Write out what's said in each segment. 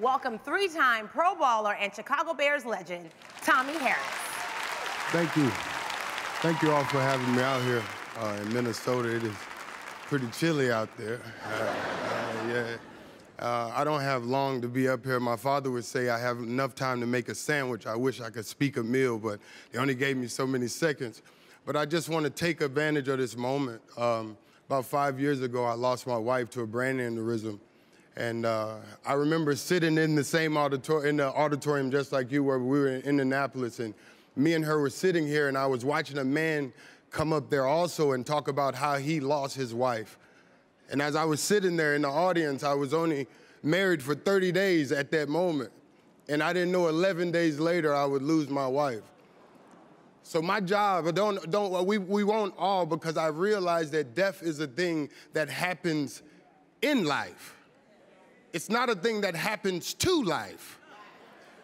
welcome three-time Pro Bowler and Chicago Bears legend, Tommie Harris. Thank you. Thank you all for having me out here uh, in Minnesota. It is pretty chilly out there. Uh, uh, yeah. Uh, I don't have long to be up here. My father would say I have enough time to make a sandwich. I wish I could speak a meal, but they only gave me so many seconds. But I just want to take advantage of this moment. Um, about five years ago, I lost my wife to a brain aneurysm. And uh, I remember sitting in the same auditorium, in the auditorium just like you were. We were in Indianapolis, and me and her were sitting here, and I was watching a man come up there also and talk about how he lost his wife. And as I was sitting there in the audience, I was only married for 30 days at that moment. And I didn't know 11 days later I would lose my wife. So my job, don't, don't, we, we won't all because I realized that death is a thing that happens in life. It's not a thing that happens to life.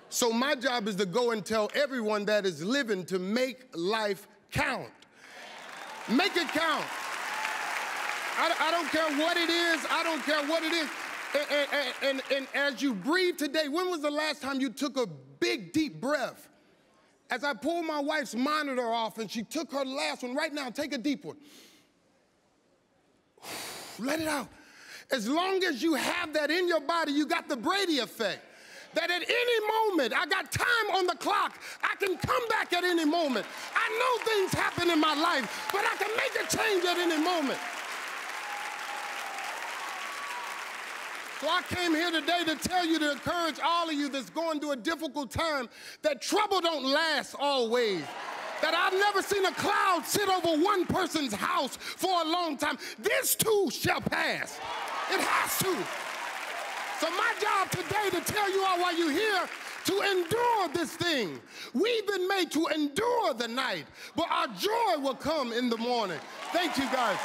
So my job is to go and tell everyone that is living to make life count. Make it count. I, I don't care what it is. I don't care what it is. And, and, and, and, as you breathe today, when was the last time you took a big, deep breath? As I pulled my wife's monitor off and she took her last one, right now, take a deep one. Let it out. As long as you have that in your body, you got the Brady effect. That at any moment, I got time on the clock. I can come back at any moment. I know things happen in my life, but I can make a change at any moment. So I came here today to tell you, to encourage all of you that's going through a difficult time, that trouble don't last always. That I've never seen a cloud sit over one person's house for a long time. This too shall pass. It has to. So my job today to tell you all why you're here to endure this thing. We've been made to endure the night, but our joy will come in the morning. Thank you guys.